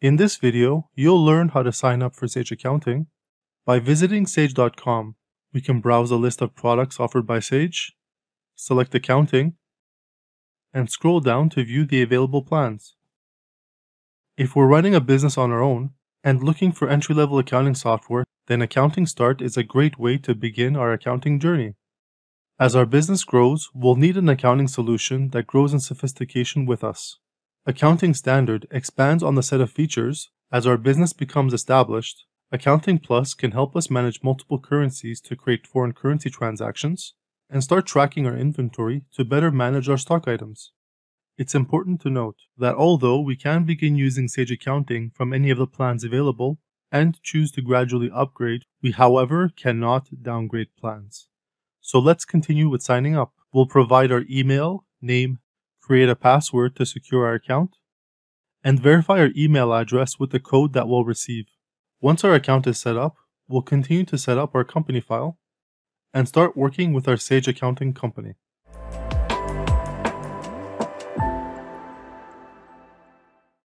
In this video, you'll learn how to sign up for Sage Accounting. By visiting sage.com, we can browse a list of products offered by Sage, select Accounting, and scroll down to view the available plans. If we're running a business on our own and looking for entry-level accounting software, then Accounting Start is a great way to begin our accounting journey. As our business grows, we'll need an accounting solution that grows in sophistication with us. Accounting Standard expands on the set of features as our business becomes established. Accounting Plus can help us manage multiple currencies to create foreign currency transactions and start tracking our inventory to better manage our stock items. It's important to note that although we can begin using Sage Accounting from any of the plans available and choose to gradually upgrade, we however cannot downgrade plans. So let's continue with signing up. We'll provide our email, name, create a password to secure our account, and verify our email address with the code that we'll receive. Once our account is set up, we'll continue to set up our company file and start working with our Sage Accounting company.